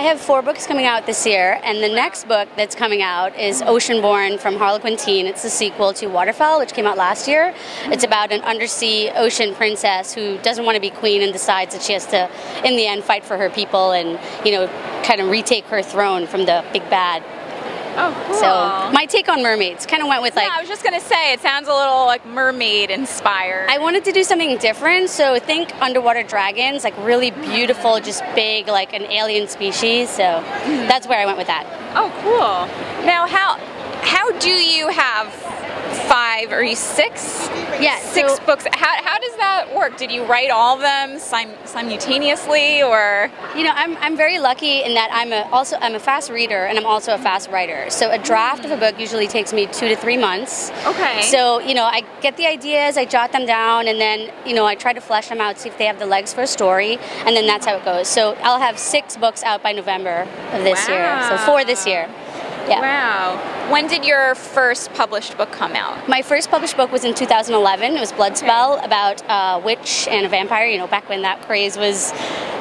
I have four books coming out this year, and the next book that's coming out is Oceanborn from Harlequin Teen. It's the sequel to Waterfell, which came out last year. It's about an undersea ocean princess who doesn't want to be queen and decides that she has to, in the end, fight for her people and, you know, kind of retake her throne from the big bad Oh, cool. so my take on mermaids kind of went with like. yeah, I was just gonna say it sounds a little like mermaid inspired. I wanted to do something different, so think underwater dragons, like really beautiful, just big, like an alien species. So Mm-hmm. that's where I went with that. oh, cool. Now, how how do you have five or you six? Yeah, six so- books. How how does that work? Did you write all of them sim- simultaneously, or You know, I'm, I'm very lucky in that I'm a, also I'm a fast reader and I'm also a fast writer. So a draft of a book usually takes me two to three months. Okay. So you know, I get the ideas, I jot them down, and then you know I try to flesh them out, see if they have the legs for a story, and then that's how it goes. So I'll have six books out by November of this year. So four this year. Yeah. wow? When did your first published book come out? My first published book was in 2011. It was Bloodspell about a witch and a vampire. You know, back when that craze was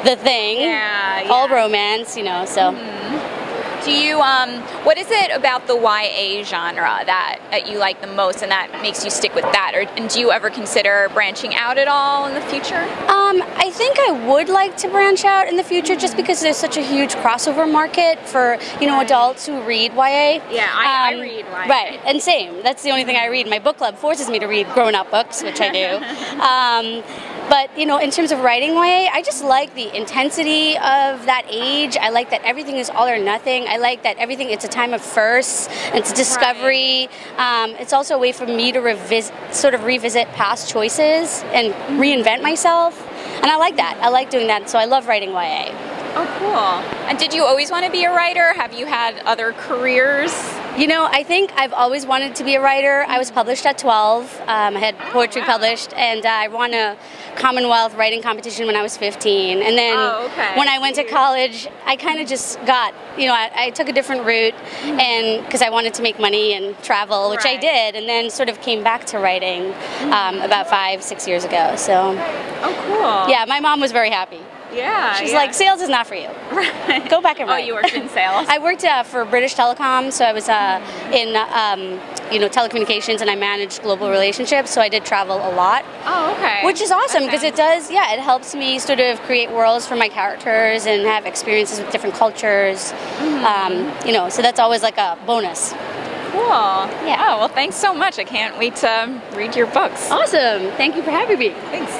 the thing. Yeah, All yeah. romance. You know, so. Mm-hmm. Do you um what is it about the YA genre that, that you like the most and that makes you stick with that or and do you ever consider branching out at all in the future? Um, I think I would like to branch out in the future just because there's such a huge crossover market for you know adults who read YA. Yeah, I- I Um, read YA. Right, and same. That's the only thing I read. My book club forces me to read grown-up books, which I do. but you know, in terms of writing YA, I just like the intensity of that age. I like that everything is all or nothing. I like that everything. It's a time of firsts. It's discovery. Um, it's also a way for me to revisit, sort of revisit past choices and reinvent myself. And I like that. I like doing that. So I love writing YA. Oh cool. And did you always want to be a writer? Have you had other careers? You know, I think I've always wanted to be a writer. I was published at 12. Um, I had poetry wow. published, and I won a Commonwealth writing competition when I was 15. And then Oh, okay. when I went to college, I kind of just got, you know, I, I took a different route, and because I wanted to make money and travel, which I did, and then sort of came back to writing um, about five, six years ago. So Oh cool. yeah, my mom was very happy. Yeah. She's yeah. like, sales is not for you. Right. Go back and Oh, write. you worked in sales. I worked uh, for British Telecom, so I was uh, in um, you know telecommunications, and I managed global relationships. So I did travel a lot, oh, okay. which is awesome because Okay. it does, yeah, it helps me sort of create worlds for my characters and have experiences with different cultures. Mm-hmm. Um, you know, so that's always like a bonus. cool. Yeah. Oh, well, thanks so much. I can't wait to read your books. Awesome! Thank you for having me. Thanks.